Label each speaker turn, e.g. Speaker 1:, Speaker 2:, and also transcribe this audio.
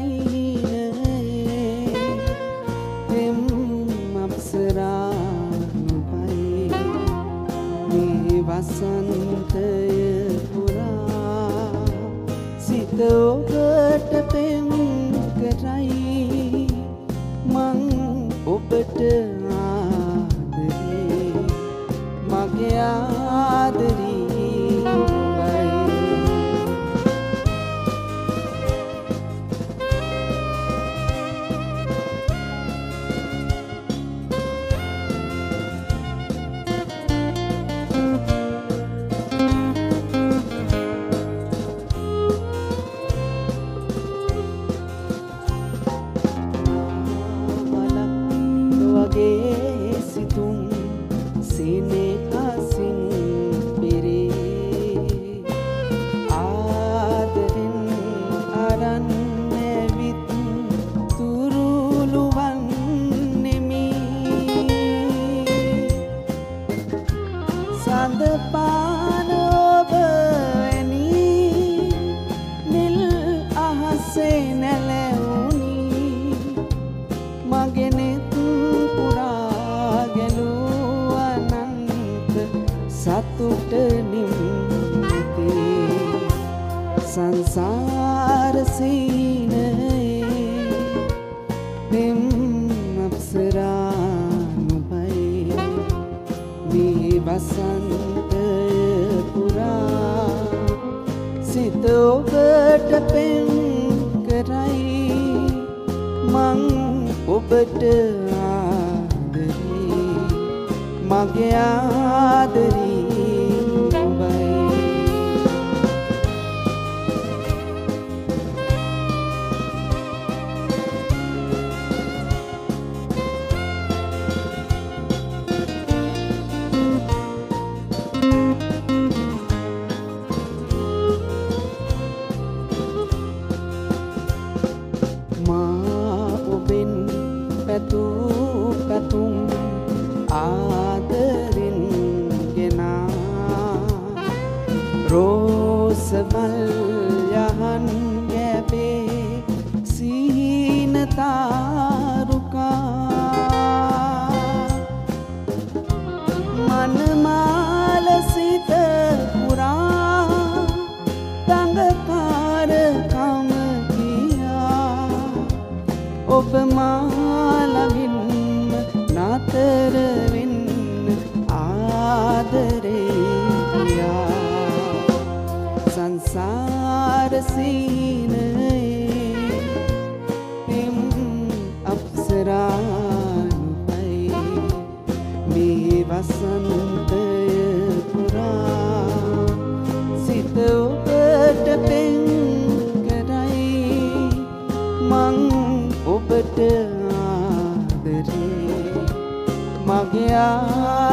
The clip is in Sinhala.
Speaker 1: සංසාර සීනයේ එම් අප්සරා නුබයි මේ වසන්තය පුරා සිත ඔබට පෙම් කරයි මං ඔබට day. සංසාර සීනයේ පෙම් අප්සරා නුබයි මේ වසන්තය පුරා සිත ඔබට පෙම් කරයි. මං ඔබට ආදරේ. මගේ ආදරී පැtuu පැතුම් ආදරෙන් ගෙනා. රෝසමල් අතර වෙන්න ආදරේ යා සංසාර සීනයේ පෙම් අප්සරානුයි මේ වසන්ත 呀。